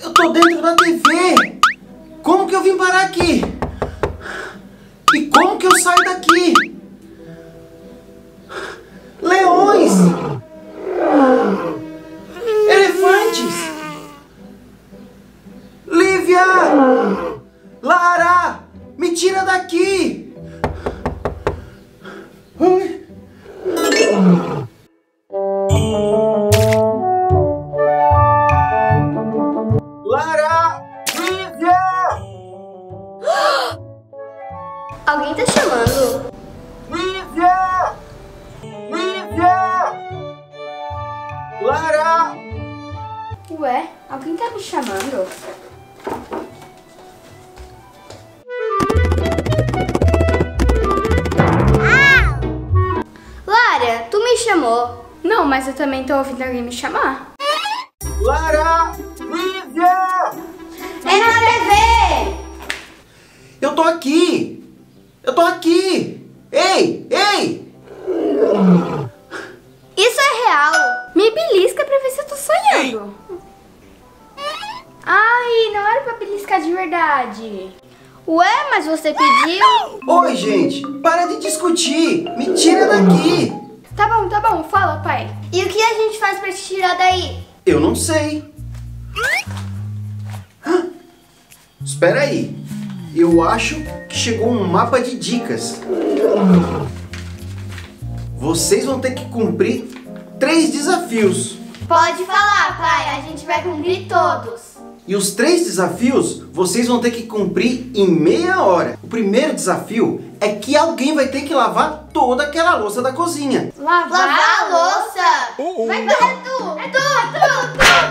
Eu tô dentro da TV! Como que eu vim parar aqui? E como que eu saio daqui? Leões! Elefantes! Lívia! Lara! Me tira daqui! Ai. Ué, alguém tá me chamando? Lara, tu me chamou. Não, mas eu também tô ouvindo alguém me chamar. Lara! Lívia! É na TV! Eu tô aqui! Beliscar de verdade. Ué, mas você pediu? Oi, gente! Para de discutir! Me tira daqui! Tá bom, tá bom, fala, pai. E o que a gente faz pra te tirar daí? Eu não sei. Hã? Espera aí. Eu acho que chegou um mapa de dicas. Vocês vão ter que cumprir três desafios. Pode falar, pai, a gente vai cumprir todos. E os três desafios vocês vão ter que cumprir em meia hora. O primeiro desafio é que alguém vai ter que lavar toda aquela louça da cozinha. Lavar, Lavar a louça? Vai, vai, é tu! É tu! Tu!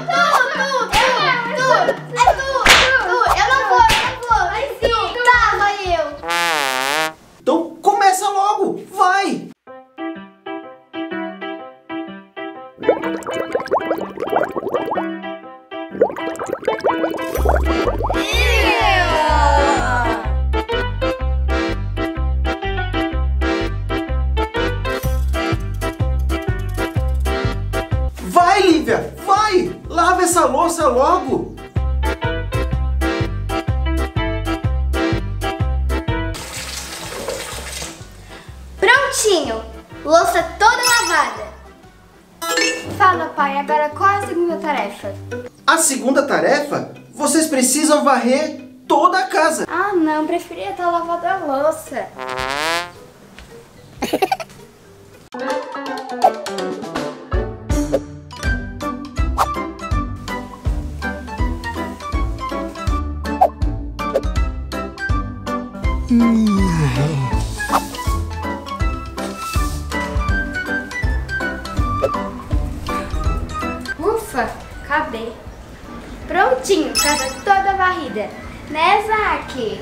Tu! Tu! Tu! Tu! É tu! Tu! Eu não vou, eu não vou! Vai sim! Tá, vai eu! Então começa logo, vai! Vai, Lívia, vai! Lava essa louça logo! Prontinho! Louça toda lavada. Fala, pai, agora qual é a segunda tarefa? A segunda tarefa, vocês precisam varrer toda a casa. Ah, não, preferia estar lavando a louça. Ufa, Prontinho, casa toda varrida. Né, Zaque?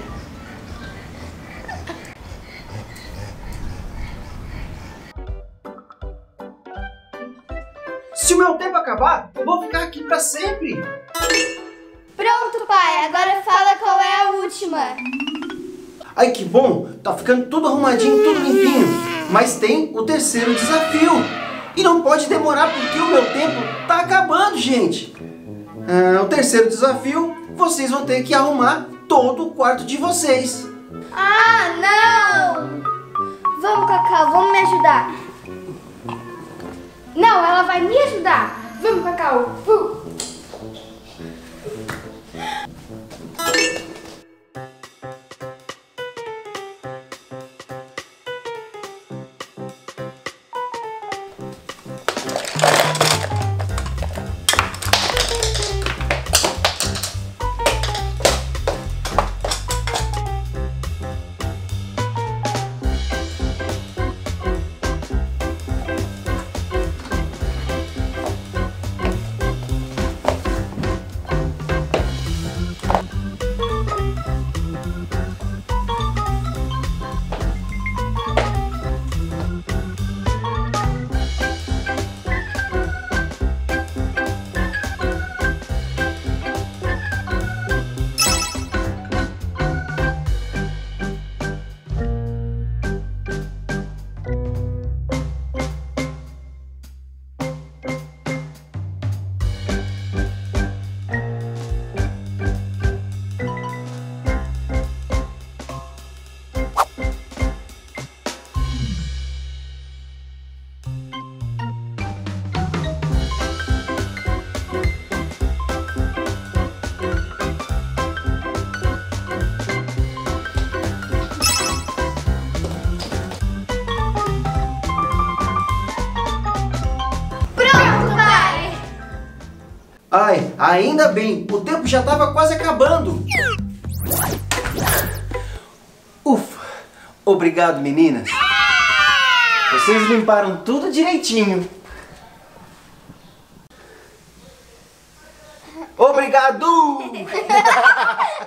Se o meu tempo acabar, eu vou ficar aqui pra sempre. Pronto, pai. Agora fala qual é a última. Ai, que bom! Tá ficando tudo arrumadinho, tudo limpinho. Mas tem o terceiro desafio. E não pode demorar porque o meu tempo tá acabando, gente. Ah, o terceiro desafio, vocês vão ter que arrumar todo o quarto de vocês. Ah, não! Vamos, Cacau, vamos me ajudar. Não, ela vai me ajudar. Vamos, Cacau. Uh. Ai, ainda bem, o tempo já estava quase acabando. Ufa, obrigado meninas. Vocês limparam tudo direitinho. Obrigado!